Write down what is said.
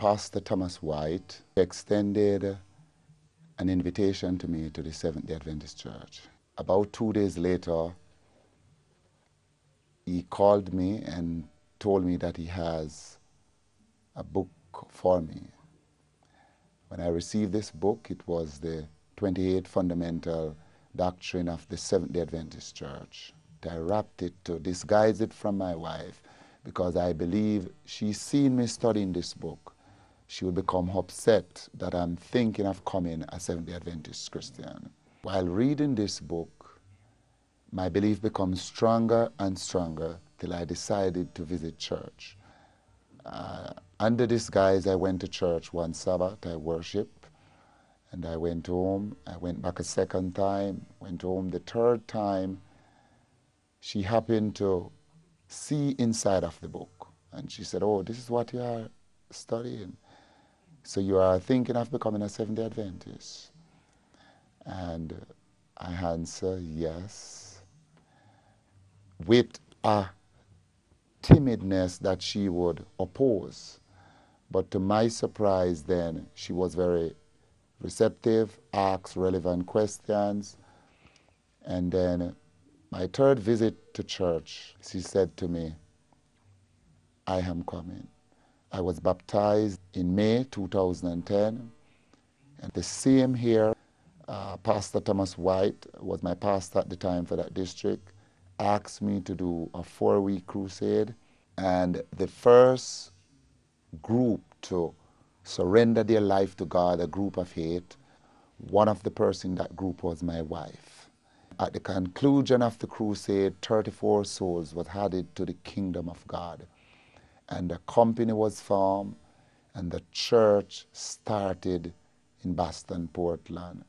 Pastor Thomas White extended an invitation to me to the Seventh day Adventist Church. About two days later, he called me and told me that he has a book for me. When I received this book, it was the 28 Fundamental Doctrine of the Seventh day Adventist Church. I wrapped it to disguise it from my wife because I believe she's seen me studying this book she would become upset that I'm thinking of coming a Seventh day Adventist Christian. While reading this book, my belief becomes stronger and stronger till I decided to visit church. Uh, under this guise, I went to church one Sabbath, I worshiped, and I went home. I went back a second time, went home the third time. She happened to see inside of the book, and she said, Oh, this is what you are studying. So you are thinking of becoming a Seventh day Adventist? And I answer, yes. With a timidness that she would oppose. But to my surprise, then, she was very receptive, asked relevant questions. And then my third visit to church, she said to me, I am coming. I was baptized in May 2010. And the same here, uh, Pastor Thomas White was my pastor at the time for that district, asked me to do a four week crusade. And the first group to surrender their life to God, a group of eight, one of the person in that group was my wife. At the conclusion of the crusade, 34 souls was added to the kingdom of God and a company was formed and the church started in Boston, Portland.